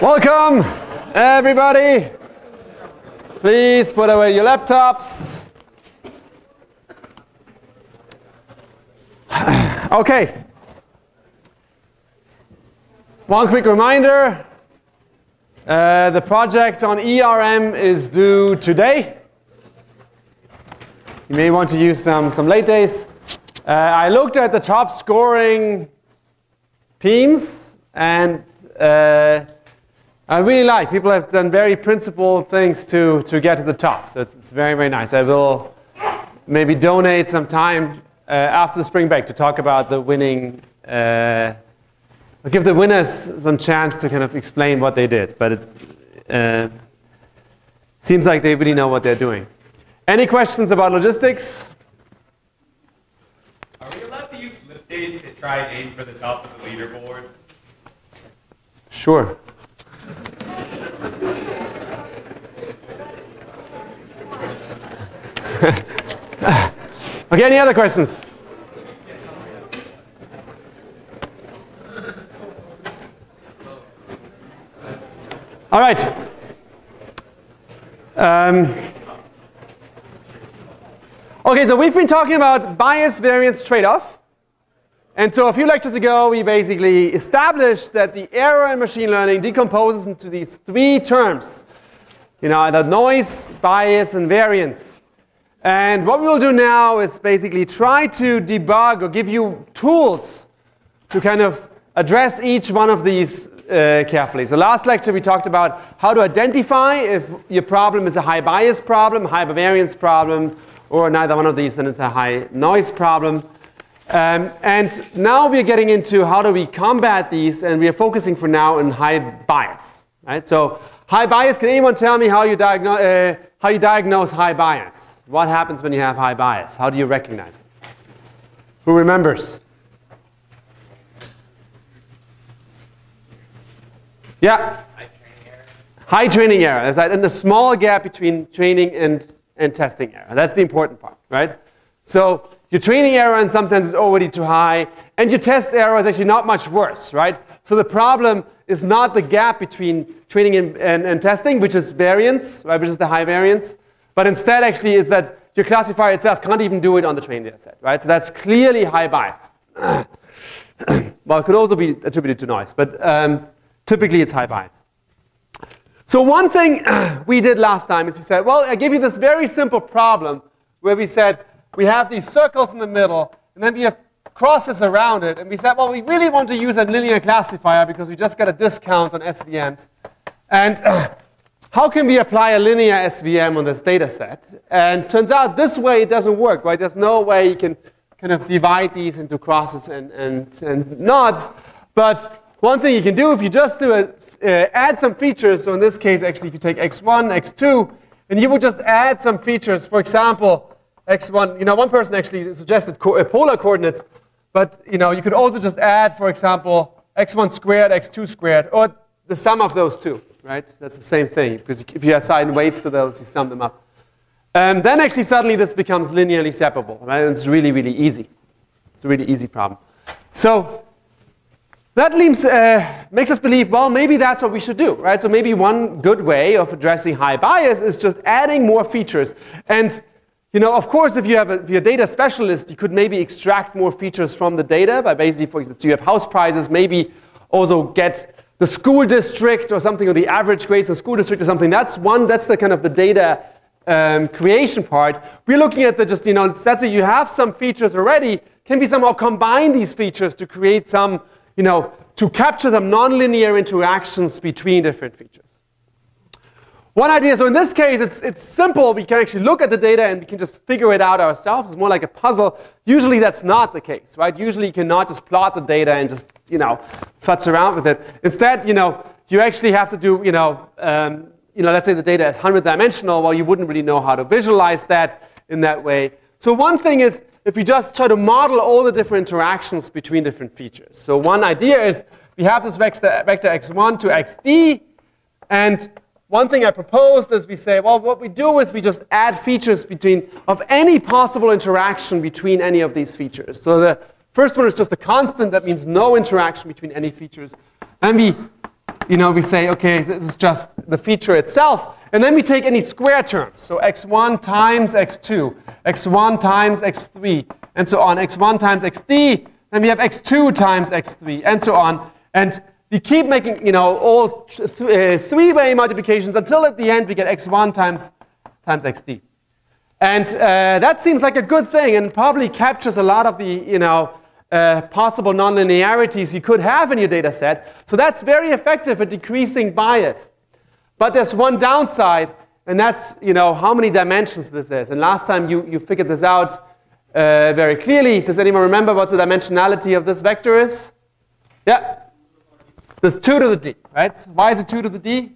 Welcome, everybody. Please put away your laptops. okay. One quick reminder. Uh, the project on ERM is due today. You may want to use some, some late days. Uh, I looked at the top scoring teams and uh, I really like. People have done very principled things to, to get to the top. So it's, it's very, very nice. I will maybe donate some time uh, after the spring break to talk about the winning. Uh, I'll give the winners some chance to kind of explain what they did. But it uh, seems like they really know what they're doing. Any questions about logistics? Are we allowed to use slip days to try and aim for the top of the leaderboard? Sure. okay, any other questions? All right. Um, okay, so we've been talking about bias variance trade-off. And so a few lectures ago, we basically established that the error in machine learning decomposes into these three terms. You know, the noise, bias, and variance. And what we will do now is basically try to debug or give you tools to kind of address each one of these uh, carefully. So last lecture we talked about how to identify if your problem is a high bias problem, high variance problem, or neither one of these, then it's a high noise problem. Um, and now we're getting into how do we combat these, and we are focusing for now on high bias. Right? So high bias, can anyone tell me how you, diagnose, uh, how you diagnose high bias? What happens when you have high bias? How do you recognize it? Who remembers? Yeah? High training error. High training error. And the small gap between training and, and testing error. That's the important part, right? So your training error in some sense is already too high, and your test error is actually not much worse, right? So the problem is not the gap between training and, and, and testing, which is variance, right, which is the high variance, but instead actually is that your classifier itself can't even do it on the training data set, right? So that's clearly high bias. well, it could also be attributed to noise, but um, typically it's high bias. So one thing we did last time is we said, well, I give you this very simple problem where we said, we have these circles in the middle, and then we have crosses around it. And we said, well, we really want to use a linear classifier because we just got a discount on SVMs. And uh, how can we apply a linear SVM on this data set? And turns out this way it doesn't work, right? There's no way you can kind of divide these into crosses and, and, and nods. But one thing you can do if you just do a, uh, add some features, so in this case, actually, if you take x1, x2, and you would just add some features, for example, x1, you know, one person actually suggested co uh, polar coordinates, but you know, you could also just add, for example, x1 squared, x2 squared, or the sum of those two, right? That's the same thing, because if you assign weights to those, you sum them up. And then actually suddenly this becomes linearly separable, right? And it's really, really easy. It's a really easy problem. So that leaves, uh, makes us believe, well, maybe that's what we should do, right? So maybe one good way of addressing high bias is just adding more features. And you know, of course, if you have a, if you're a data specialist, you could maybe extract more features from the data by basically, for so you have house prices, maybe also get the school district or something, or the average grades of school district or something. That's one, that's the kind of the data um, creation part. We're looking at the just, you know, that's it, you have some features already, can we somehow combine these features to create some, you know, to capture some nonlinear interactions between different features. One idea, so in this case, it's, it's simple. We can actually look at the data and we can just figure it out ourselves. It's more like a puzzle. Usually that's not the case, right? Usually you cannot just plot the data and just, you know, futz around with it. Instead, you know, you actually have to do, you know, um, you know, let's say the data is 100 dimensional, well, you wouldn't really know how to visualize that in that way. So one thing is, if you just try to model all the different interactions between different features. So one idea is, we have this vector, vector x1 to xd, and one thing I proposed is we say, well, what we do is we just add features between of any possible interaction between any of these features. So the first one is just a constant. That means no interaction between any features. And we you know, we say, okay, this is just the feature itself. And then we take any square terms. So x1 times x2, x1 times x3, and so on. x1 times xd, then we have x2 times x3, and so on. And we keep making, you know, all th uh, three-way multiplications until at the end we get x1 times, times xd. And uh, that seems like a good thing and probably captures a lot of the, you know, uh, possible nonlinearities you could have in your data set. So that's very effective at decreasing bias. But there's one downside, and that's you know, how many dimensions this is. And last time you, you figured this out uh, very clearly. Does anyone remember what the dimensionality of this vector is? Yeah. There's 2 to the d, right? Why is it 2 to the d?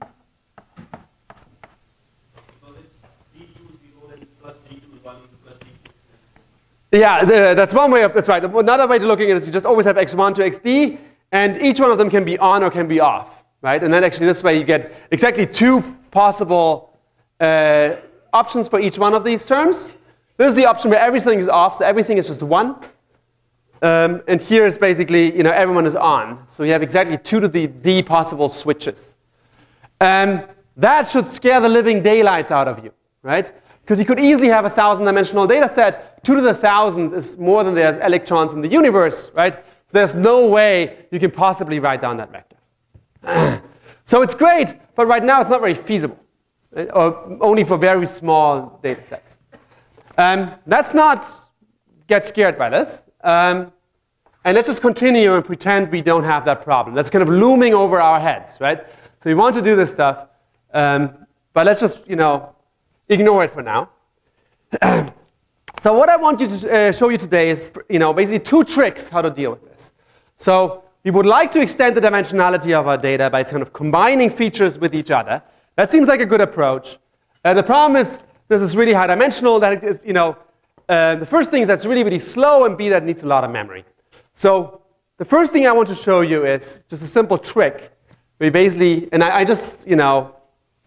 Yeah, the, that's one way of, that's right. Another way to looking at it is you just always have x1 to xd, and each one of them can be on or can be off, right? And then actually this way you get exactly two possible uh, options for each one of these terms. This is the option where everything is off, so everything is just one. Um, and here is basically, you know, everyone is on. So you have exactly two to the d possible switches. Um, that should scare the living daylights out of you, right? Because you could easily have a thousand dimensional data set. Two to the thousand is more than there's electrons in the universe, right? So there's no way you can possibly write down that vector. so it's great, but right now it's not very feasible, right? or only for very small data sets. Um, let's not get scared by this. Um, and let's just continue and pretend we don't have that problem. That's kind of looming over our heads, right? So we want to do this stuff, um, but let's just, you know, ignore it for now. so what I want you to uh, show you today is, you know, basically two tricks how to deal with this. So we would like to extend the dimensionality of our data by kind of combining features with each other. That seems like a good approach. Uh, the problem is this is really high dimensional. That is, you know, uh, the first thing is that's really, really slow, and B, that needs a lot of memory. So the first thing I want to show you is just a simple trick. We basically, and I, I just, you know,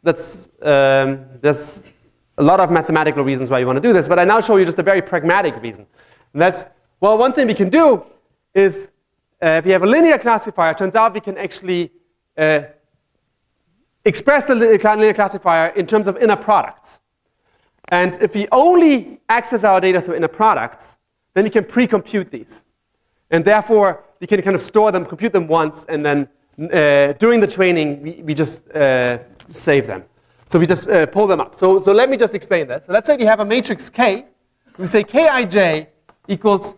that's, um, that's a lot of mathematical reasons why you want to do this, but I now show you just a very pragmatic reason. And that's, well, one thing we can do is uh, if you have a linear classifier, it turns out we can actually uh, express the linear classifier in terms of inner products. And if we only access our data through inner products, then we can pre-compute these. And therefore, we can kind of store them, compute them once, and then uh, during the training, we, we just uh, save them. So we just uh, pull them up. So, so let me just explain this. So let's say we have a matrix K. We say Kij equals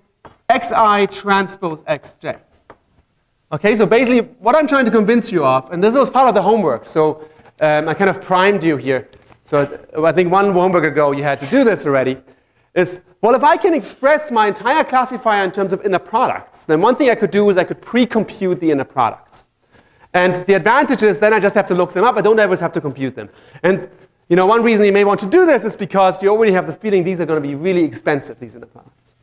xi transpose xj. Okay, so basically what I'm trying to convince you of, and this was part of the homework, so um, I kind of primed you here. So I think one homework ago you had to do this already, is, well, if I can express my entire classifier in terms of inner products, then one thing I could do is I could pre-compute the inner products. And the advantage is then I just have to look them up. I don't ever have to compute them. And you know, one reason you may want to do this is because you already have the feeling these are going to be really expensive, these inner products.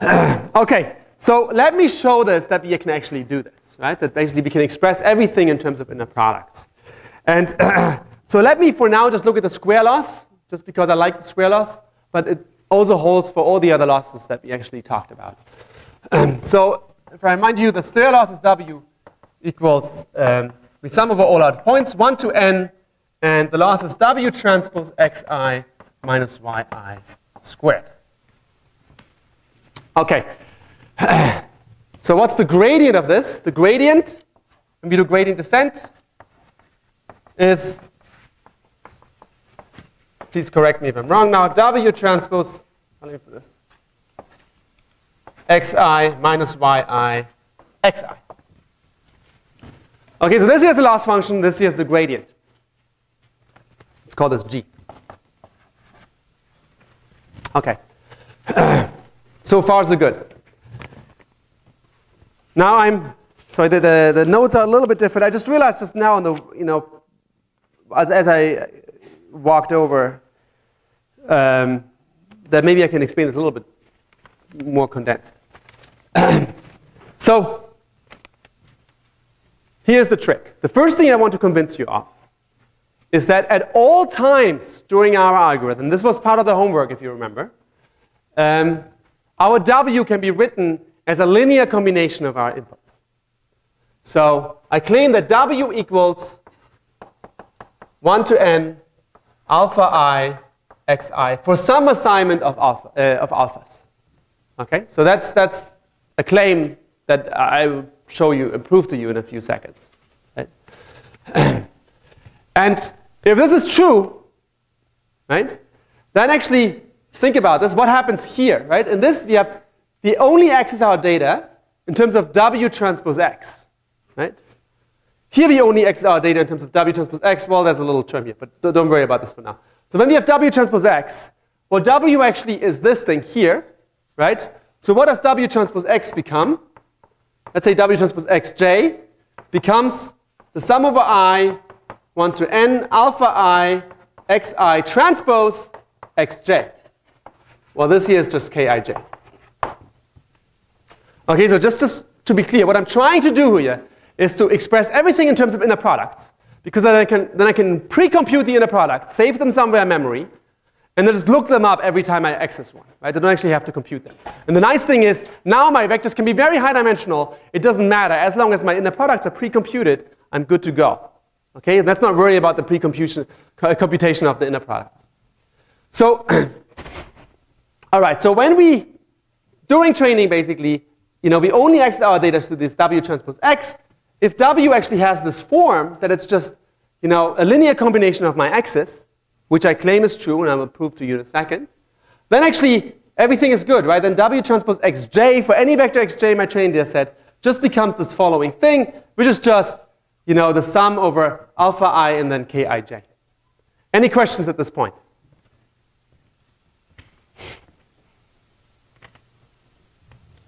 okay, so let me show this that we can actually do this, right? That basically we can express everything in terms of inner products. And so let me for now just look at the square loss, just because I like the square loss, but it also holds for all the other losses that we actually talked about. so if I remind you, the square loss is W equals, um, we sum over all our points, 1 to n, and the loss is w transpose xi minus yi squared. Okay. so what's the gradient of this? The gradient, when we do gradient descent, is, please correct me if I'm wrong now, w transpose, this, xi minus yi xi. Okay, so this is the loss function, this is the gradient. Let's call this g. Okay. so far, so good. Now I'm, sorry, the, the, the, notes are a little bit different. I just realized just now, in the, you know, as, as I walked over, um, that maybe I can explain this a little bit more condensed. so Here's the trick. The first thing I want to convince you of is that at all times during our algorithm, this was part of the homework if you remember, um, our W can be written as a linear combination of our inputs. So I claim that W equals 1 to n alpha i xi for some assignment of, alpha, uh, of alphas. Okay, so that's, that's a claim that I will show you and prove to you in a few seconds. Right? and if this is true, right, then actually think about this. What happens here, right? In this, we have we only access our data in terms of W transpose X, right? Here we only access our data in terms of W transpose X. Well, there's a little term here, but don't worry about this for now. So when we have W transpose X, well, W actually is this thing here, right? So what does W transpose X become? Let's say W transpose Xj becomes the sum over I 1 to n alpha i xi transpose xj. Well, this here is just kij. Okay, so just, just to be clear, what I'm trying to do here is to express everything in terms of inner products. Because then I can, then I can pre-compute the inner product, save them somewhere in memory, and then just look them up every time I access one. Right? I don't actually have to compute them. And the nice thing is, now my vectors can be very high dimensional. It doesn't matter. As long as my inner products are pre-computed, I'm good to go. Okay, let's not worry about the pre-computation computation of the inner products. So, all right, so when we, during training basically, you know, we only access our data through this W transpose X. If W actually has this form that it's just, you know, a linear combination of my x's, which I claim is true, and I will prove to you in a second, then actually everything is good, right? Then W transpose Xj for any vector Xj in my training data set just becomes this following thing, which is just you know, the sum over alpha i and then kij. Any questions at this point?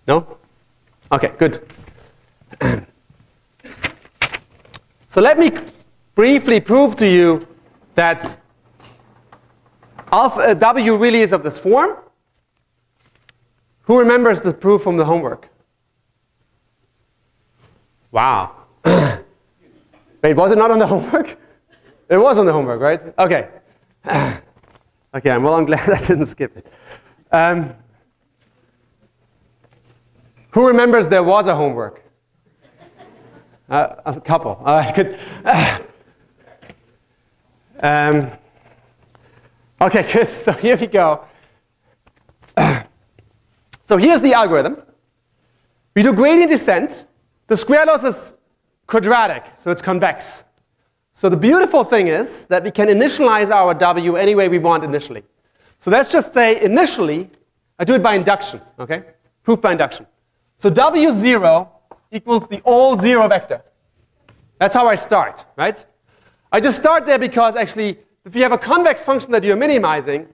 No? Okay, good. so let me briefly prove to you that alpha, uh, W really is of this form. Who remembers the proof from the homework? Wow. Wait, was it not on the homework? It was on the homework, right? Okay. okay, well, I'm glad I didn't skip it. Um, who remembers there was a homework? Uh, a couple. All right, good. um, okay, good. So here we go. so here's the algorithm. We do gradient descent. The square loss is quadratic, so it's convex. So the beautiful thing is that we can initialize our W any way we want initially. So let's just say initially, I do it by induction, okay? Proof by induction. So W0 equals the all zero vector. That's how I start, right? I just start there because actually, if you have a convex function that you're minimizing,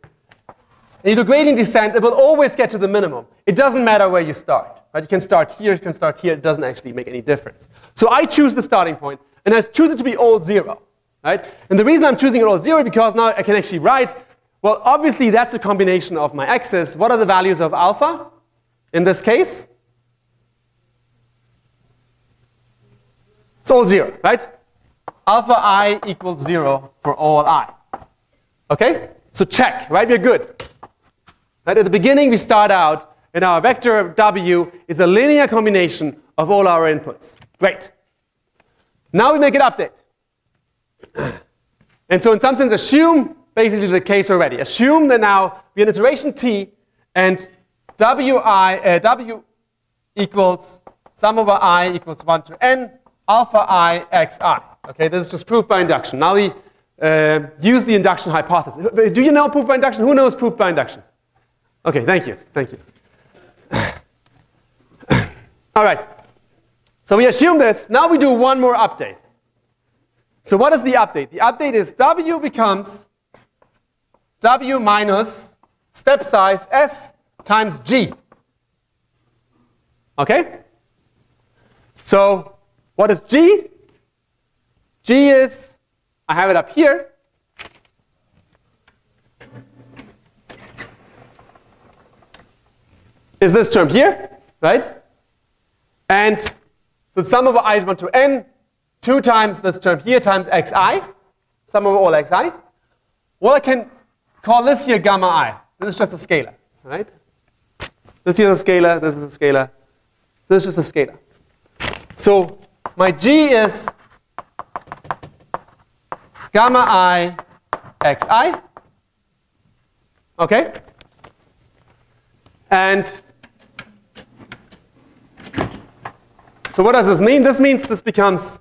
and you do gradient descent, it will always get to the minimum. It doesn't matter where you start. Right? You can start here, you can start here. It doesn't actually make any difference. So I choose the starting point, and I choose it to be all zero. Right? And the reason I'm choosing it all zero because now I can actually write, well, obviously that's a combination of my x's. What are the values of alpha in this case? It's all zero, right? Alpha i equals zero for all i. Okay? So check, right? We're good. Right? At the beginning, we start out, and our vector w is a linear combination of all our inputs. Great. Now we make an update. And so in some sense, assume basically the case already. Assume that now we have an iteration t, and wi, uh, w equals sum over i equals 1 to n alpha i x i. Okay, this is just proof by induction. Now we uh, use the induction hypothesis. Do you know proof by induction? Who knows proof by induction? Okay, thank you, thank you. All right. So we assume this. Now we do one more update. So what is the update? The update is W becomes W minus step size S times G. Okay? So what is G? G is, I have it up here. Is this term here, right? And the sum of i is 1 to n, 2 times this term here times xi, sum over all xi. Well, I can call this here gamma i. This is just a scalar, right? This here is a scalar, this is a scalar, this is just a scalar. So my G is gamma i xi. Okay? And so what does this mean? This means this becomes,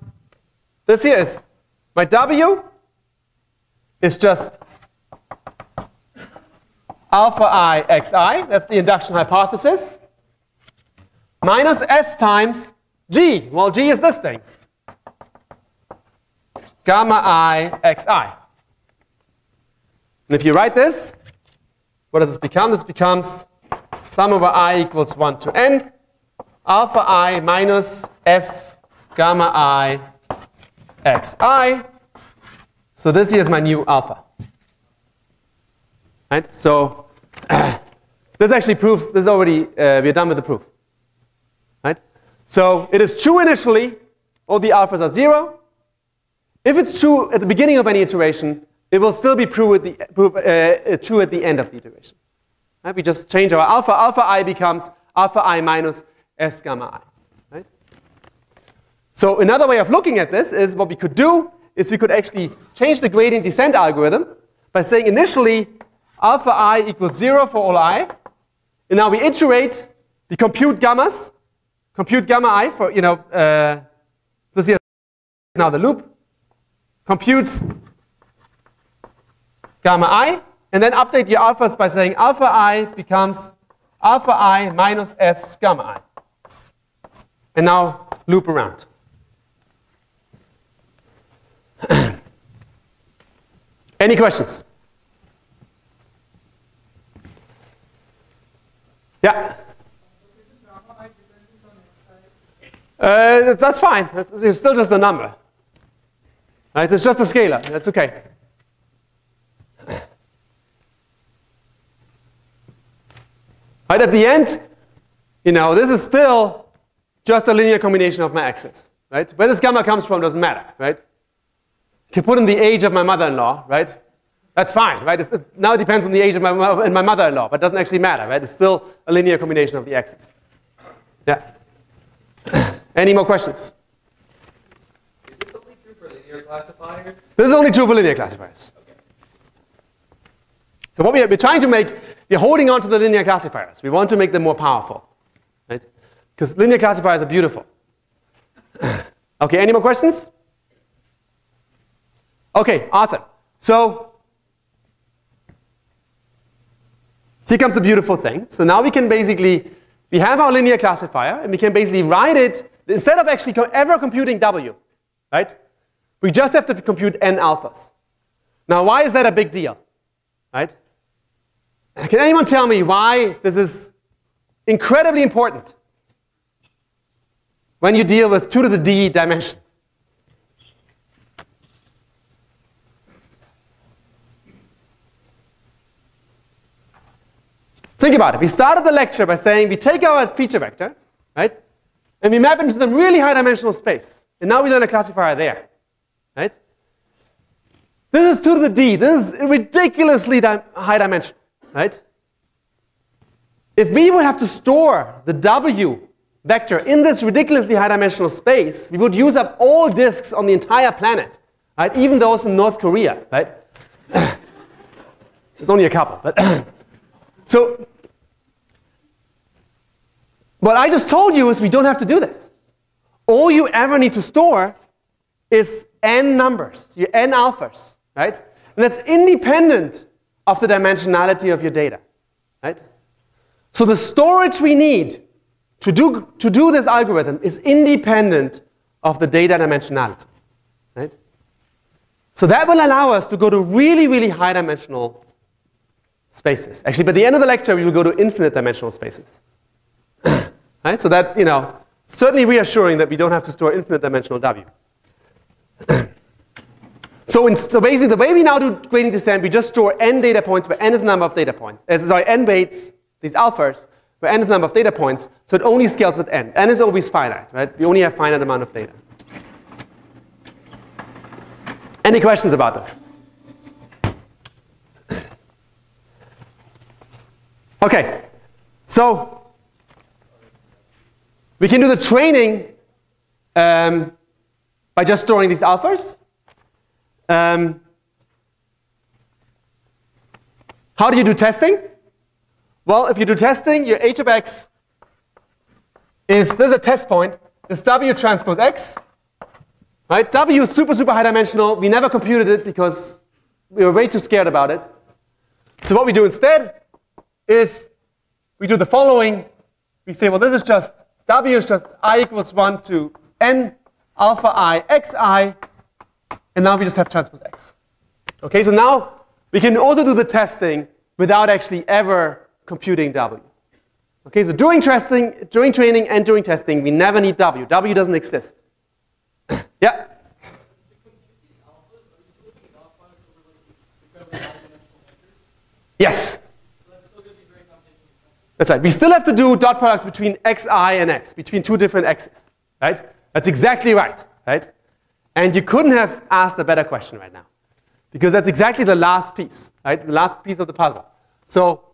this here is my W is just alpha i xi, that's the induction hypothesis, minus s times g. Well, g is this thing, gamma i xi. And if you write this, what does this become? This becomes sum over i equals 1 to n, alpha i minus s gamma i xi. So this here is my new alpha. Right? So this actually proves, this already, uh, we're done with the proof. So it is true initially, all the alphas are zero. If it's true at the beginning of any iteration, it will still be true at the, uh, uh, true at the end of the iteration. Right? We just change our alpha. Alpha i becomes alpha i minus s gamma i. Right? So another way of looking at this is what we could do is we could actually change the gradient descent algorithm by saying initially alpha i equals 0 for all i. And now we iterate, we compute gammas, compute gamma i for, you know, uh, this is now the loop. Compute gamma i, and then update your alphas by saying alpha i becomes alpha i minus s gamma i. And now loop around. Any questions? Yeah. Uh, that's fine. It's still just a number. Right? It's just a scalar. That's okay. Right at the end, you know, this is still just a linear combination of my x's. Right? Where this gamma comes from doesn't matter. Right? You can put in the age of my mother-in-law, right? That's fine, right? It's, it now it depends on the age of my, my mother-in-law, but it doesn't actually matter, right? It's still a linear combination of the x's. Yeah. Any more questions? Is this only true for linear classifiers? This is only true for linear classifiers. Okay. So what we are, we're trying to make, we're holding on to the linear classifiers. We want to make them more powerful, right? Because linear classifiers are beautiful. okay, any more questions? Okay, awesome. So here comes the beautiful thing. So now we can basically, we have our linear classifier, and we can basically write it, instead of actually ever computing W, right? We just have to compute n alphas. Now, why is that a big deal, right? Can anyone tell me why this is incredibly important when you deal with 2 to the d dimensions? Think about it. We started the lecture by saying we take our feature vector, right? And we map into some really high dimensional space. And now we learn a classifier there, right? This is 2 to the d. This is ridiculously di high dimension, right? If we would have to store the w vector in this ridiculously high dimensional space, we would use up all disks on the entire planet, right? Even those in North Korea, right? There's only a couple, but so what I just told you is we don't have to do this. All you ever need to store is n numbers, your n alphas, right? And that's independent of the dimensionality of your data, right? So the storage we need to do, to do this algorithm is independent of the data dimensionality, right? So that will allow us to go to really, really high dimensional spaces. Actually, by the end of the lecture, we will go to infinite dimensional spaces. Right? So that, you know, certainly reassuring that we don't have to store infinite dimensional W. so, in, so basically, the way we now do gradient descent, we just store n data points where n is the number of data points. Uh, sorry, n weights, these alphas, where n is the number of data points, so it only scales with n. n is always finite, right? We only have finite amount of data. Any questions about this? Okay, so we can do the training um, by just storing these alphas. Um, how do you do testing? Well, if you do testing, your h of x is, this is a test point, this w transpose x. Right? W is super, super high dimensional. We never computed it because we were way too scared about it. So what we do instead is we do the following. We say, well, this is just, W is just I equals 1 to N alpha I xi, and now we just have transpose x. Okay, so now we can also do the testing without actually ever computing W. Okay, so during testing, during training and during testing, we never need W. W doesn't exist. yeah? Yes. That's right. We still have to do dot products between xi and x, between two different x's. Right? That's exactly right. Right? And you couldn't have asked a better question right now. Because that's exactly the last piece, right? The last piece of the puzzle. So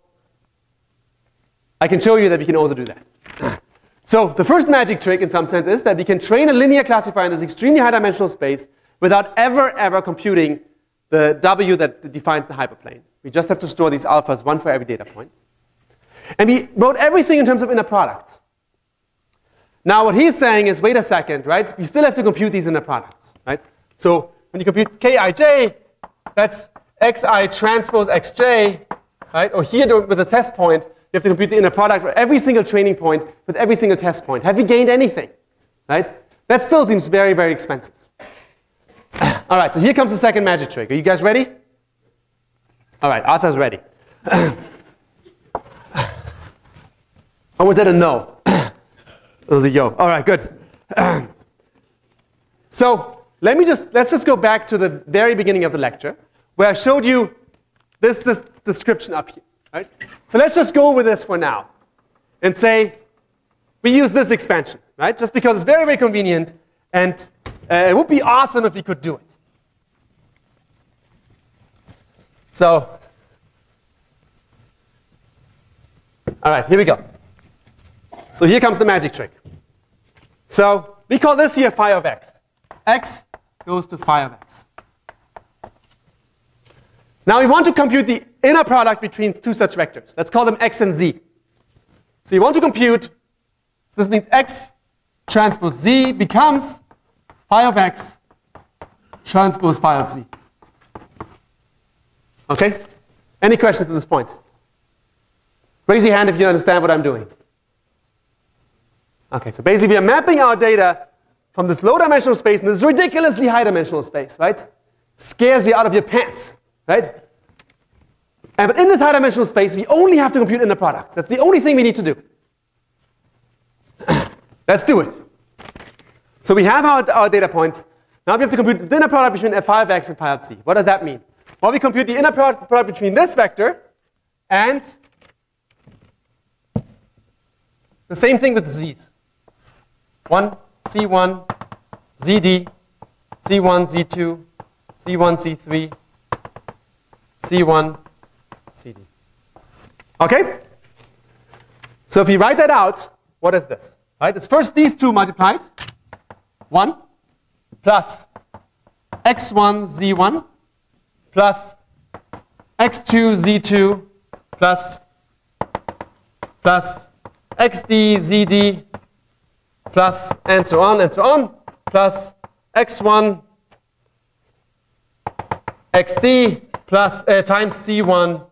I can show you that we can also do that. So the first magic trick in some sense is that we can train a linear classifier in this extremely high dimensional space without ever, ever computing the W that defines the hyperplane. We just have to store these alphas, one for every data point. And we wrote everything in terms of inner products. Now what he's saying is, wait a second, right? We still have to compute these inner products, right? So when you compute Kij, that's xi transpose xj, right? Or here with the test point, you have to compute the inner product for every single training point with every single test point. Have we gained anything, right? That still seems very, very expensive. All right, so here comes the second magic trick. Are you guys ready? All right, Arthur's ready. or was that a no? it was a yo. All right, good. so let me just let's just go back to the very beginning of the lecture, where I showed you this, this description up here. Right? So let's just go with this for now, and say we use this expansion, right? Just because it's very, very convenient, and uh, it would be awesome if we could do it. So, all right, here we go. So here comes the magic trick. So we call this here phi of x. x goes to phi of x. Now we want to compute the inner product between two such vectors. Let's call them x and z. So you want to compute, so this means x transpose z becomes phi of x transpose phi of z. Okay? Any questions at this point? Raise your hand if you understand what I'm doing. Okay, so basically we are mapping our data from this low dimensional space in this ridiculously high dimensional space, right? Scares you out of your pants, right? And, but in this high dimensional space, we only have to compute inner products. That's the only thing we need to do. Let's do it. So we have our, our data points. Now we have to compute the inner product between phi of x and phi of z. What does that mean? Well, we compute the inner product between this vector and the same thing with z's. 1, c1, zd, c1, z2, c1, c3, c1, cd. Okay? So if you write that out, what is this? Right? It's first these two multiplied. 1 plus x1, z1 plus x2 z2 plus plus xd zd plus and so on and so on plus x1 xd plus uh, times c1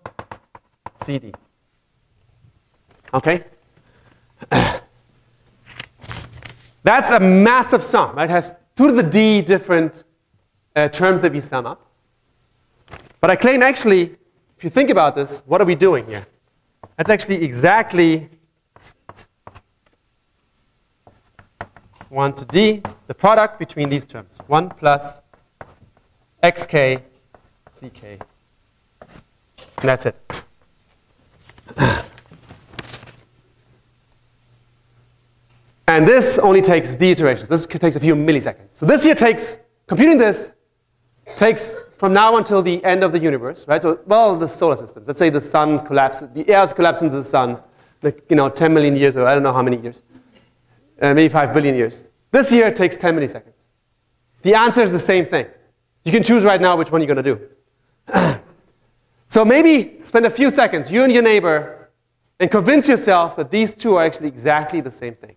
cd. Okay? That's a massive sum. It has two to the d different uh, terms that we sum up. But I claim actually, if you think about this, what are we doing here? That's actually exactly 1 to d, the product between these terms. 1 plus xk, ck. And that's it. And this only takes d iterations. This takes a few milliseconds. So this here takes, computing this, takes from now until the end of the universe, right? So, well, the solar system. Let's say the sun collapses, the Earth collapses into the sun, like, you know, 10 million years or I don't know how many years, uh, maybe 5 billion years. This here takes 10 milliseconds. The answer is the same thing. You can choose right now which one you're going to do. so maybe spend a few seconds, you and your neighbor, and convince yourself that these two are actually exactly the same thing.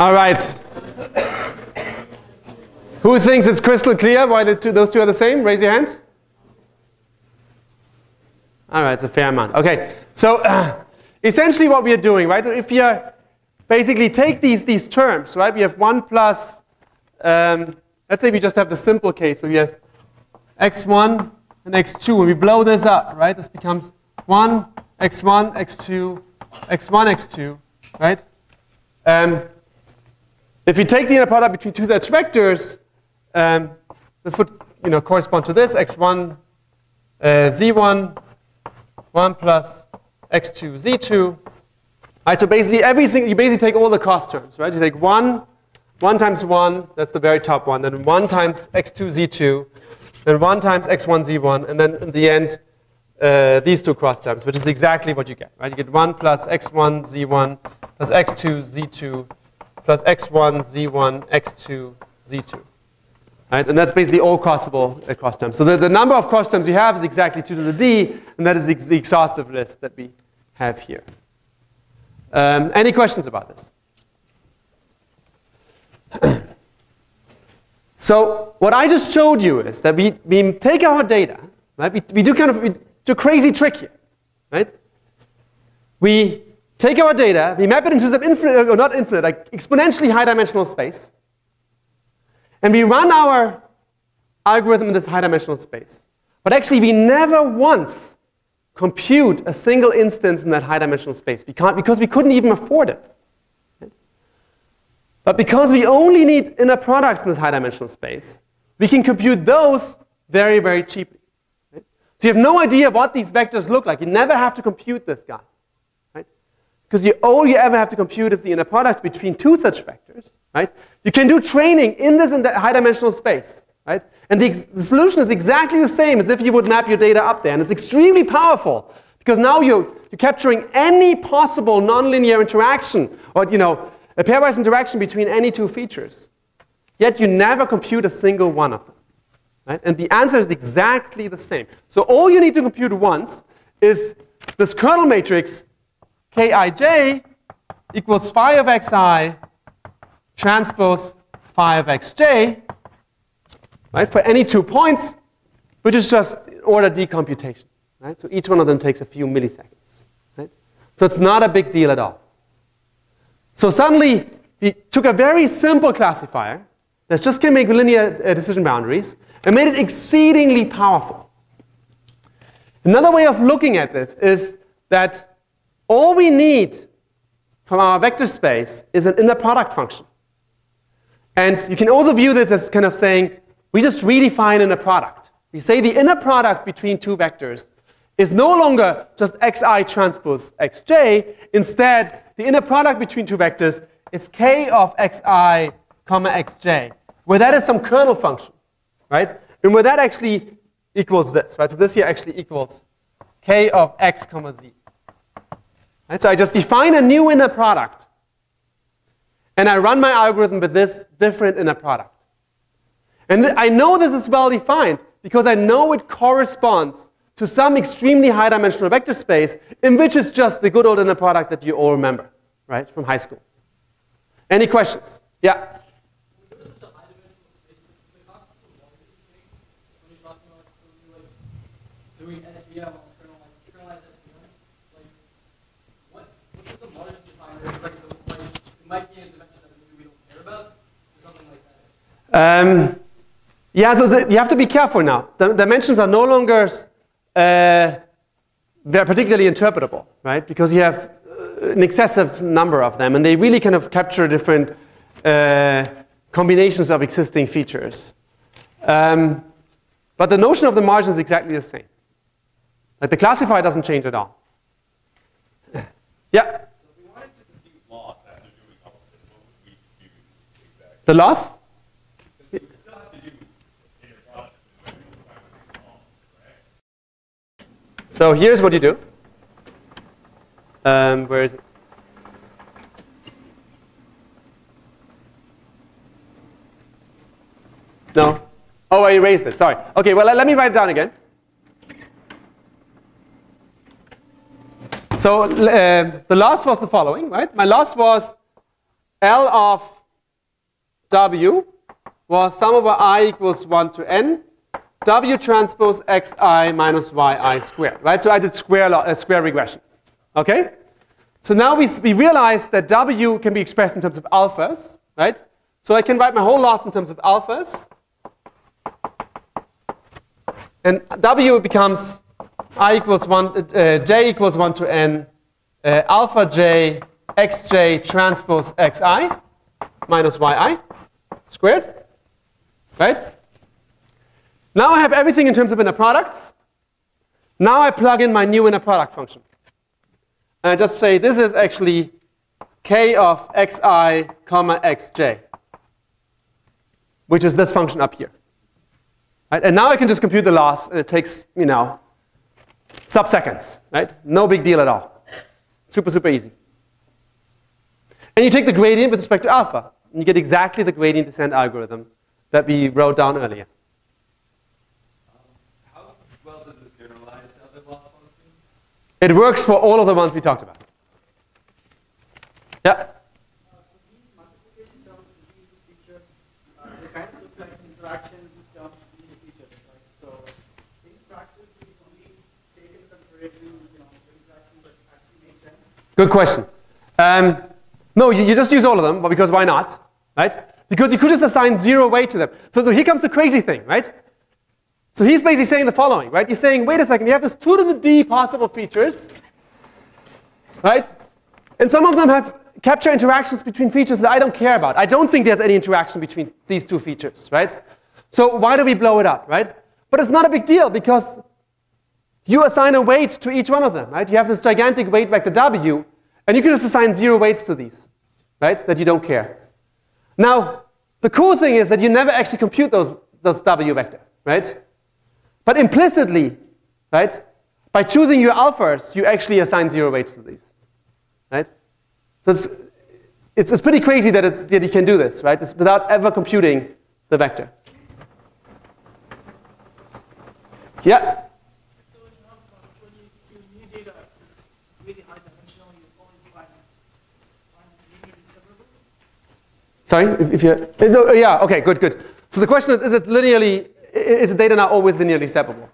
All right. Who thinks it's crystal clear why the two, those two are the same? Raise your hand. All right, it's a fair amount. Okay, so uh, essentially what we are doing, right? If you basically take these, these terms, right? We have 1 plus, um, let's say we just have the simple case where we have x1 and x2. When we blow this up, right, this becomes 1, x1, x2, x1, x2, right? Um, if you take the inner product between two such vectors, um, this would you know, correspond to this, x1, uh, z1, 1 plus x2, z2. Right, so basically everything, you basically take all the cross terms, right? You take 1, 1 times 1, that's the very top one, then 1 times x2, z2, then 1 times x1, z1, and then in the end, uh, these two cross terms, which is exactly what you get, right? You get 1 plus x1, z1, plus x2, z2, plus x1, z1, x2, z2. Right? And that's basically all crossable uh, cross terms. So the, the number of cross terms you have is exactly 2 to the d, and that is the, exhaustive list that we have here. Um, any questions about this? so what I just showed you is that we, we take our data, right? We, we do kind of we do a crazy trick here, right? We take our data, we map it into some infinite, or not infinite, like exponentially high dimensional space, and we run our algorithm in this high dimensional space. But actually, we never once compute a single instance in that high dimensional space we can't, because we couldn't even afford it. But because we only need inner products in this high dimensional space, we can compute those very, very cheaply. So you have no idea what these vectors look like. You never have to compute this guy. Because you, all you ever have to compute is the inner products between two such vectors. Right? You can do training in this in high dimensional space. Right? And the, the solution is exactly the same as if you would map your data up there. And it's extremely powerful because now you're, you're capturing any possible nonlinear interaction or you know, a pairwise interaction between any two features. Yet you never compute a single one of them. Right? And the answer is exactly the same. So all you need to compute once is this kernel matrix Kij equals phi of xi transpose phi of xj, right, for any two points, which is just order decomputation. Right? So each one of them takes a few milliseconds. Right? So it's not a big deal at all. So suddenly, we took a very simple classifier that just can make linear uh, decision boundaries and made it exceedingly powerful. Another way of looking at this is that all we need from our vector space is an inner product function. And you can also view this as kind of saying, we just redefine inner product. We say the inner product between two vectors is no longer just xi transpose xj. Instead, the inner product between two vectors is k of xi comma xj where that is some kernel function, right? And where that actually equals this, right? So this here actually equals k of x comma z. Right? So I just define a new inner product. And I run my algorithm with this different inner product. And I know this is well defined because I know it corresponds to some extremely high dimensional vector space in which is just the good old inner product that you all remember, right, from high school. Any questions? Yeah? Um, yeah, so the, you have to be careful now. The dimensions are no longer uh, they're particularly interpretable, right? Because you have uh, an excessive number of them, and they really kind of capture different uh, combinations of existing features. Um, but the notion of the margin is exactly the same. Like the classifier doesn't change at all. yeah. The loss? So here's what you do. Um, where is it? No? Oh, I erased it. Sorry. Okay, well, let me write it down again. So uh, the loss was the following, right? My loss was L of W was sum over i equals 1 to n W transpose xi minus yi squared, right? So I did square, uh, square regression, okay? So now we, we realize that W can be expressed in terms of alphas, right? So I can write my whole loss in terms of alphas. And W becomes I equals 1, uh, J equals 1 to N, uh, alpha J xj transpose xi minus yi squared, right? Now I have everything in terms of inner products. Now I plug in my new inner product function. And I just say this is actually k of xi comma xj, which is this function up here. Right? And now I can just compute the loss, and it takes, you know, sub-seconds, right? No big deal at all. Super, super easy. And you take the gradient with respect to alpha, and you get exactly the gradient descent algorithm that we wrote down earlier. It works for all of the ones we talked about. Yeah? Good question. Um, no, you, you, just use all of them, but because why not, right? Because you could just assign zero weight to them. So, so here comes the crazy thing, right? So he's basically saying the following, right? He's saying, wait a second, you have this 2 to the d possible features, right? And some of them have capture interactions between features that I don't care about. I don't think there's any interaction between these two features, right? So why do we blow it up, right? But it's not a big deal because you assign a weight to each one of them, right? You have this gigantic weight vector W, and you can just assign zero weights to these, right? That you don't care. Now, the cool thing is that you never actually compute those, those W vector, right? But implicitly, right, by choosing your alphas, you actually assign zero weights to these, right? So it's, it's, it's pretty crazy that, it, that you can do this, right? It's without ever computing the vector. Yeah? Sorry, if, if you, oh, yeah, okay, good, good. So the question is, is it linearly, is the data now always linearly separable?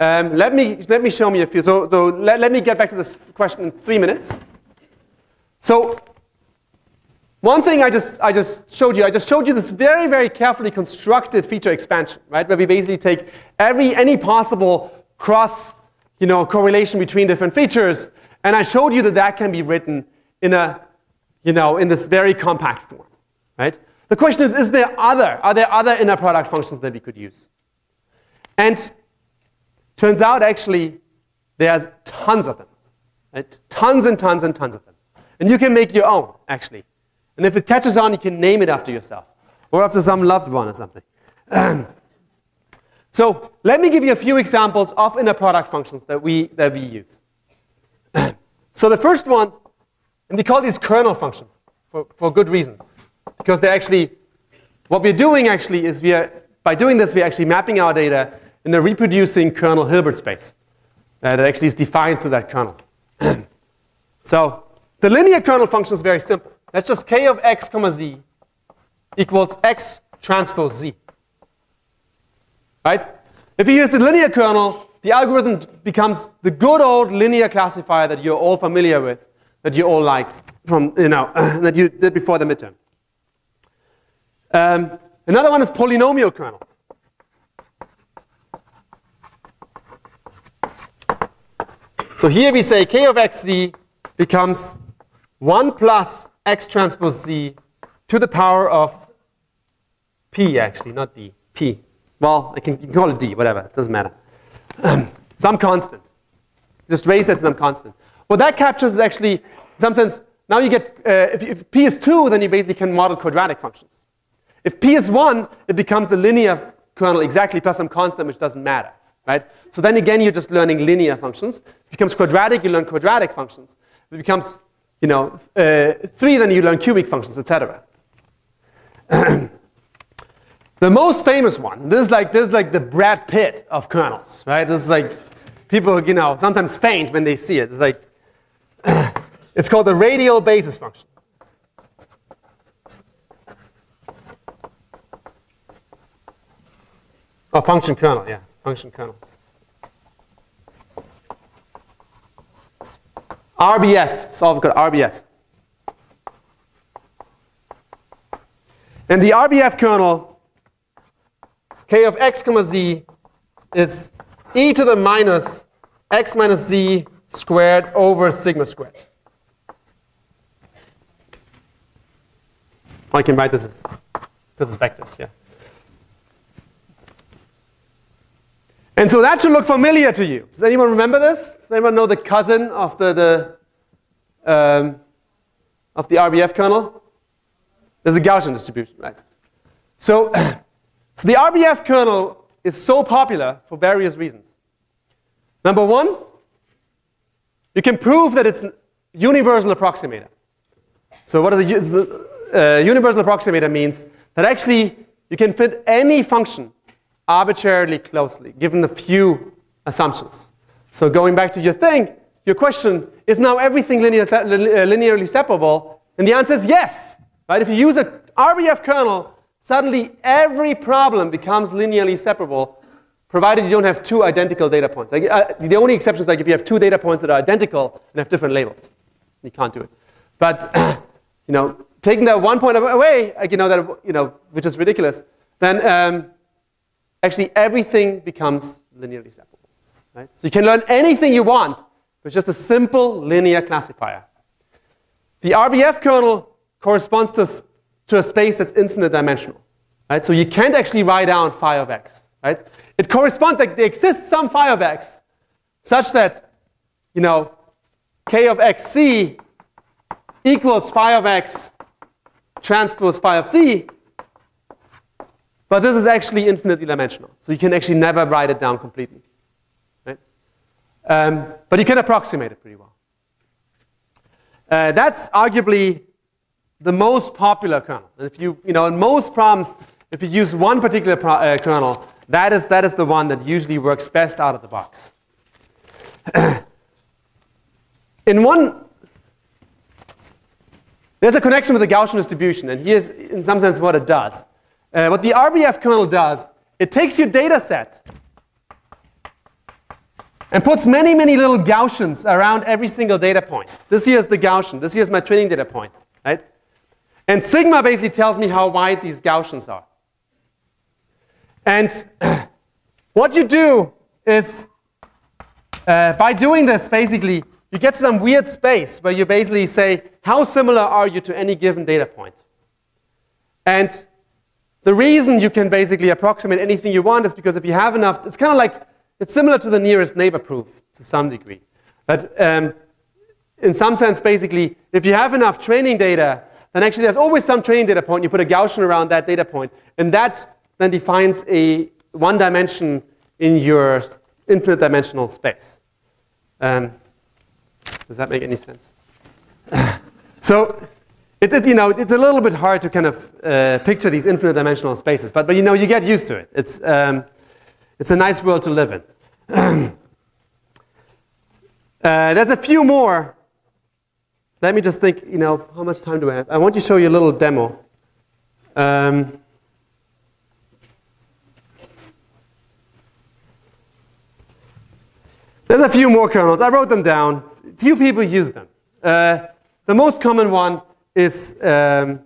Um, let me let me show me a few. So, so let, let me get back to this question in three minutes. So one thing I just I just showed you, I just showed you this very very carefully constructed feature expansion, right? Where we basically take every any possible cross, you know, correlation between different features, and I showed you that that can be written in a, you know, in this very compact form. Right? The question is, is there other? Are there other inner product functions that we could use? And turns out actually there's tons of them. Right? Tons and tons and tons of them. And you can make your own, actually. And if it catches on, you can name it after yourself or after some loved one or something. so let me give you a few examples of inner product functions that we, that we use. so the first one, and we call these kernel functions for, for good reasons. Because they're actually, what we're doing actually is we are, by doing this, we're actually mapping our data in a reproducing kernel Hilbert space that actually is defined through that kernel. so the linear kernel function is very simple. That's just k of x comma z equals x transpose z. Right? If you use the linear kernel, the algorithm becomes the good old linear classifier that you're all familiar with, that you all like from, you know, that you did before the midterm. Um, another one is polynomial kernel. So here we say k of xz becomes 1 plus x transpose z to the power of p, actually, not d, p. Well, I can, you can call it d, whatever, it doesn't matter. some constant. Just raise that to some constant. What that captures is actually, in some sense, now you get, uh, if, if p is 2, then you basically can model quadratic functions. If p is 1, it becomes the linear kernel exactly plus some constant, which doesn't matter. Right? So then again, you're just learning linear functions. It becomes quadratic, you learn quadratic functions. If it becomes you know, uh, 3, then you learn cubic functions, etc. the most famous one, this is, like, this is like the Brad Pitt of kernels. Right? This is like people you know, sometimes faint when they see it. It's like, it's called the radial basis function. Oh, function kernel, yeah, function kernel. RBF, so I've RBF. And the RBF kernel, k of x comma z, is e to the minus x minus z squared over sigma squared. I can write this as, this is vectors, yeah. And so that should look familiar to you. Does anyone remember this? Does anyone know the cousin of the, the, um, of the RBF kernel? There's a Gaussian distribution, right? So, so the RBF kernel is so popular for various reasons. Number one, you can prove that it's a universal approximator. So what is the uh, universal approximator means that actually you can fit any function arbitrarily closely, given a few assumptions. So going back to your thing, your question, is now everything linear, uh, linearly separable? And the answer is yes. Right? If you use a RBF kernel, suddenly every problem becomes linearly separable, provided you don't have two identical data points. Like, uh, the only exception is like if you have two data points that are identical and have different labels. You can't do it. But you know, taking that one point away, you know, that, you know, which is ridiculous, then um, actually everything becomes linearly separable. Right? So you can learn anything you want with just a simple linear classifier. The RBF kernel corresponds to, to a space that's infinite dimensional. Right? So you can't actually write down phi of x. Right? It corresponds, like there exists some phi of x such that, you know, k of xc equals phi of x transpose phi of c. But this is actually infinitely dimensional. So you can actually never write it down completely. Right? Um, but you can approximate it pretty well. Uh, that's arguably the most popular kernel. And if you, you know, in most problems, if you use one particular pro, uh, kernel, that is, that is the one that usually works best out of the box. in one, there's a connection with the Gaussian distribution, and here's in some sense what it does. Uh, what the RBF kernel does, it takes your data set and puts many, many little Gaussians around every single data point. This here is the Gaussian. This here is my training data point, right? And sigma basically tells me how wide these Gaussians are. And what you do is, uh, by doing this, basically, you get some weird space where you basically say, how similar are you to any given data point? And the reason you can basically approximate anything you want is because if you have enough, it's kind of like, it's similar to the nearest neighbor proof to some degree. But um, in some sense, basically, if you have enough training data, then actually there's always some training data point. You put a Gaussian around that data point, and that then defines a one dimension in your infinite dimensional space. Um, does that make any sense? so it, it, you know, it's a little bit hard to kind of uh, picture these infinite dimensional spaces, but, but you know, you get used to it. It's, um, it's a nice world to live in. uh, there's a few more. Let me just think, you know, how much time do I have? I want to show you a little demo. Um, There's a few more kernels. I wrote them down. Few people use them. Uh, the most common one is, um,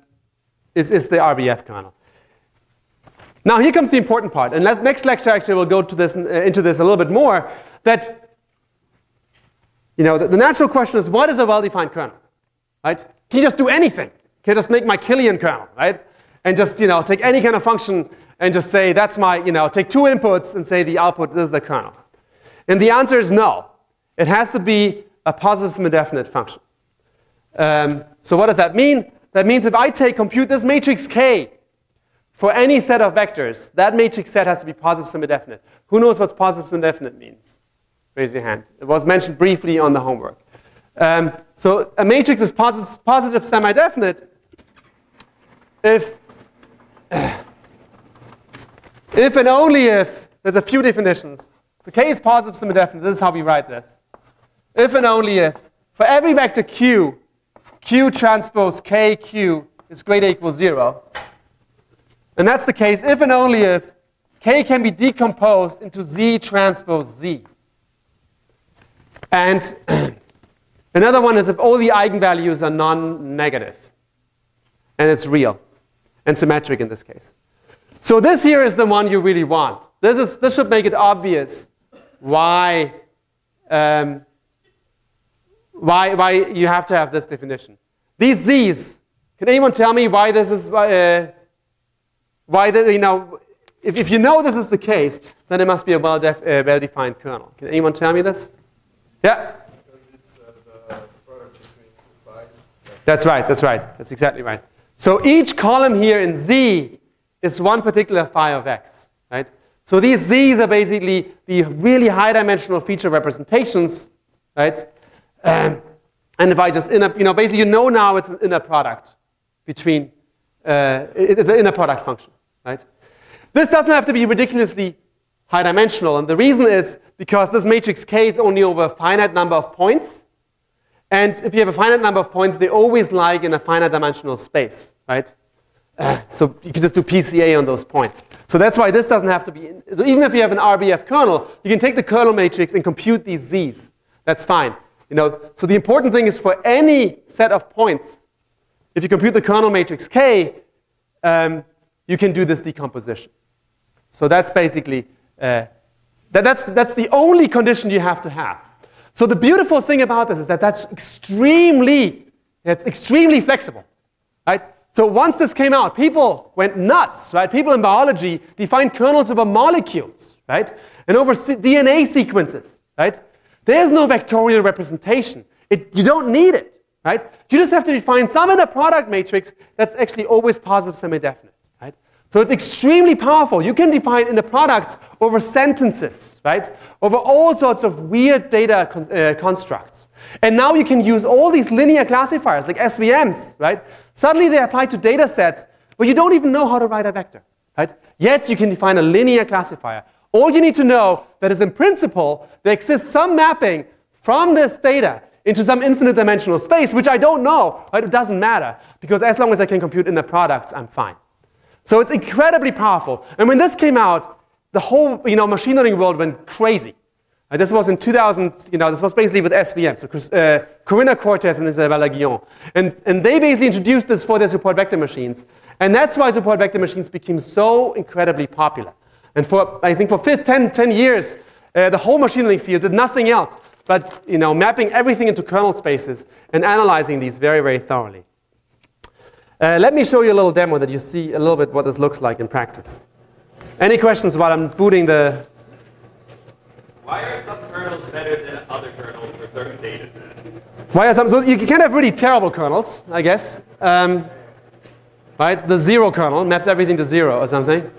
is, is, the RBF kernel. Now here comes the important part. And next lecture actually we'll go to this, uh, into this a little bit more. That you know, the, the natural question is, what is a well-defined kernel? Right? Can you just do anything? Can I just make my Kilian kernel, right? And just you know, take any kind of function and just say that's my, you know, take two inputs and say the output is the kernel. And the answer is no. It has to be a positive semi-definite function. Um, so what does that mean? That means if I take compute this matrix K for any set of vectors, that matrix set has to be positive semi-definite. Who knows what positive semi-definite means? Raise your hand. It was mentioned briefly on the homework. Um, so a matrix is positive, positive semi-definite if, if and only if, there's a few definitions, so K is positive semi-definite. This is how we write this. If and only if, for every vector Q, Q transpose KQ is greater equals 0. And that's the case if and only if K can be decomposed into Z transpose Z. And another one is if all the eigenvalues are non-negative. And it's real and symmetric in this case. So this here is the one you really want. This, is, this should make it obvious why, um, why, why you have to have this definition. These z's, can anyone tell me why this is, uh, why the, you know, if, if you know this is the case, then it must be a well uh, well-defined kernel. Can anyone tell me this? Yeah? Uh, that's right, that's right. That's exactly right. So each column here in Z is one particular phi of x, right? So these z's are basically the really high dimensional feature representations, right? Um, and if I just inner, you know, basically you know now it's an inner product between, uh, it's an inner product function, right? This doesn't have to be ridiculously high dimensional, and the reason is because this matrix K is only over a finite number of points, and if you have a finite number of points, they always lie in a finite dimensional space, right? Uh, so you can just do PCA on those points. So that's why this doesn't have to be, in, so even if you have an RBF kernel, you can take the kernel matrix and compute these z's. That's fine. You know, so the important thing is for any set of points, if you compute the kernel matrix K, um, you can do this decomposition. So that's basically, uh, that, that's, that's the only condition you have to have. So the beautiful thing about this is that that's extremely, it's extremely flexible, right? So once this came out, people went nuts, right? People in biology defined kernels over molecules, right? And over DNA sequences, right? There's no vectorial representation. It, you don't need it, right? You just have to define some inner product matrix that's actually always positive semi-definite, right? So it's extremely powerful. You can define inner products over sentences, right? Over all sorts of weird data con uh, constructs. And now you can use all these linear classifiers like SVMs, right? Suddenly they apply to data sets where you don't even know how to write a vector, right? Yet you can define a linear classifier. All you need to know that is in principle, there exists some mapping from this data into some infinite dimensional space, which I don't know, but it doesn't matter, because as long as I can compute inner products, I'm fine. So it's incredibly powerful. And when this came out, the whole you know, machine learning world went crazy. Uh, this was in 2000, you know, this was basically with SVM, so uh, Corinna Cortes and Isabella Guyon. And, and they basically introduced this for their support vector machines. And that's why support vector machines became so incredibly popular. And for, I think for 10, 10 years, uh, the whole machine learning field did nothing else but you know, mapping everything into kernel spaces and analyzing these very, very thoroughly. Uh, let me show you a little demo that you see a little bit what this looks like in practice. Any questions while I'm booting the... Why are some kernels better than other kernels for certain data sets? Why are some... So you can have really terrible kernels, I guess. Um, right? The zero kernel maps everything to zero or something.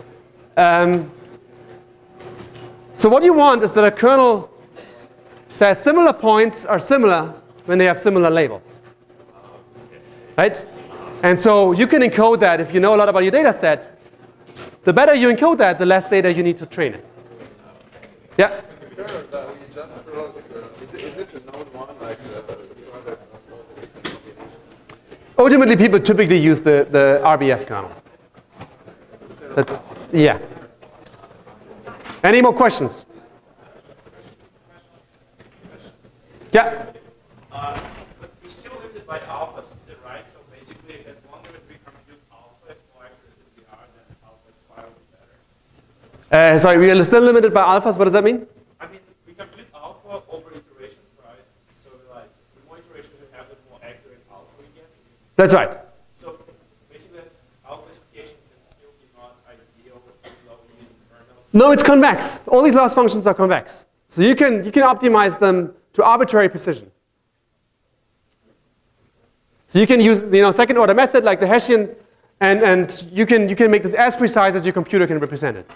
Um, so what you want is that a kernel says similar points are similar when they have similar labels. Right? And so you can encode that if you know a lot about your data set. The better you encode that, the less data you need to train it. Yeah? Ultimately, people typically use the, the RBF kernel. Yeah. Any more questions? Yeah. Uh, but we're still limited by alpha, right? So basically, as long as we compute alpha as more accurate as then alpha better. Uh, sorry, we are still limited by alphas. What does that mean? I mean, we compute alpha over iterations, right? So like, the more iterations we have, the more accurate alpha we get. That's right. So basically, alpha classification can still be not ideal with low using kernel. No, it's convex. All these loss functions are convex. So you can, you can optimize them to arbitrary precision. So you can use you know, second order method like the Hessian, and, and you, can, you can make this as precise as your computer can represent it.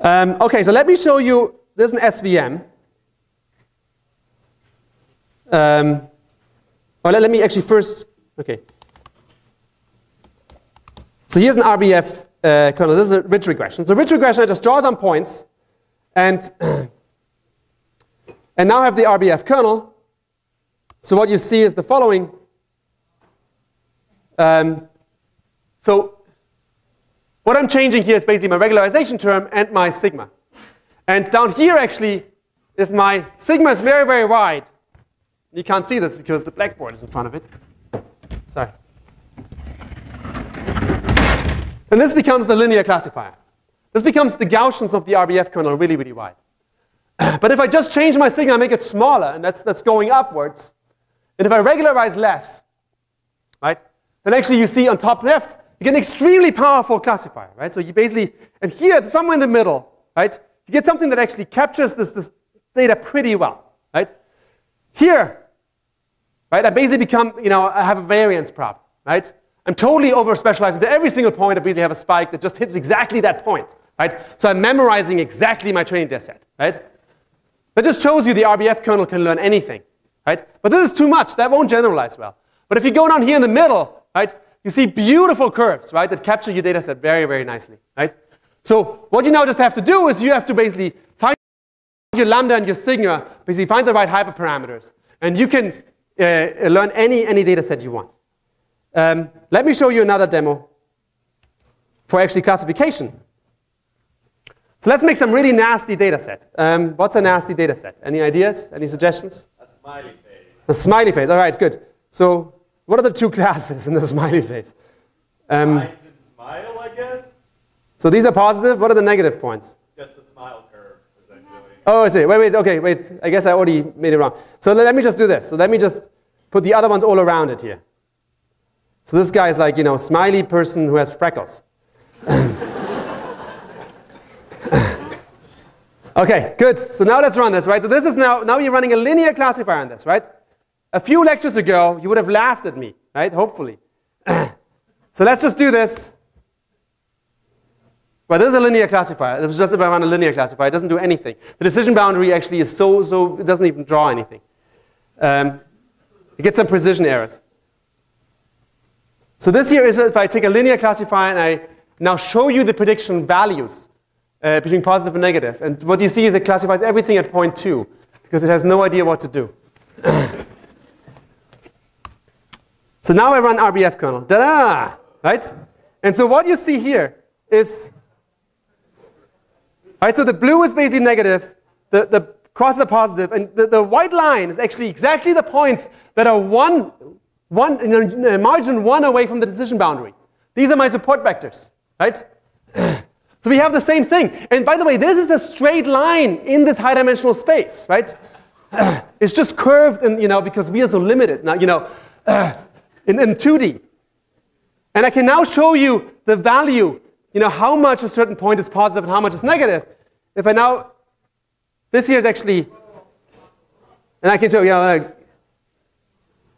Um, okay, so let me show you, there's an SVM. Um, well, let, let me actually first, okay. So here's an RBF uh, kernel. This is a ridge regression. So ridge regression, I just draw some points, and And now I have the RBF kernel. So what you see is the following. Um, so what I'm changing here is basically my regularization term and my sigma. And down here, actually, if my sigma is very, very wide, you can't see this because the blackboard is in front of it. Sorry. And this becomes the linear classifier. This becomes the Gaussians of the RBF kernel really, really wide. But if I just change my sigma, make it smaller, and that's, that's going upwards, and if I regularize less, right, then actually you see on top left, you get an extremely powerful classifier, right? So you basically, and here, somewhere in the middle, right, you get something that actually captures this, this data pretty well, right? Here, right, I basically become, you know, I have a variance problem, right? I'm totally over specializing to every single point. I basically have a spike that just hits exactly that point, right? So I'm memorizing exactly my training data set, right? That just shows you the RBF kernel can learn anything, right? But this is too much. That won't generalize well. But if you go down here in the middle, right, you see beautiful curves, right, that capture your data set very, very nicely, right? So what you now just have to do is you have to basically find your lambda and your sigma, basically find the right hyperparameters, and you can uh, learn any, any data set you want. Um, let me show you another demo for actually classification. So let's make some really nasty data set. Um, what's a nasty data set? Any ideas? Any suggestions? A smiley face. A smiley face. All right, good. So what are the two classes in the smiley face? Um, Eyes and smile, I guess. So these are positive. What are the negative points? Just the smile curve, essentially. Oh, I see. Wait, wait, okay, wait. I guess I already made it wrong. So let, let me just do this. So let me just put the other ones all around it here. So this guy is like, you know, smiley person who has freckles. okay, good. So now let's run this, right? So this is now, now you're running a linear classifier on this, right? A few lectures ago, you would have laughed at me, right? Hopefully. so let's just do this. Well, this is a linear classifier. This is just if I run a linear classifier. It doesn't do anything. The decision boundary actually is so, so it doesn't even draw anything. Um, it gets some precision errors. So this here is if I take a linear classifier and I now show you the prediction values uh, between positive and negative. And what you see is it classifies everything at point two because it has no idea what to do. so now I run RBF kernel. Ta-da! Right? And so what you see here is Right, so the blue is basically negative, the, the crosses are positive, and the, the white line is actually exactly the points that are one, one a uh, margin one away from the decision boundary. These are my support vectors, right? So we have the same thing. And by the way, this is a straight line in this high dimensional space, right? It's just curved, and you know, because we are so limited now, you know, in, in 2D. And I can now show you the value you know, how much a certain point is positive and how much is negative. If I now, this here is actually, and I can show you, know,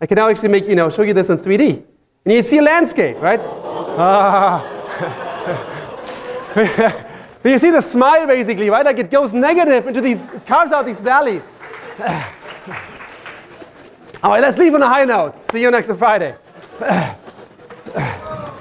I can now actually make, you know, show you this in 3D. And you see a landscape, right? Ah. you see the smile basically, right? Like it goes negative into these, carves out these valleys. All right, let's leave on a high note. See you next Friday.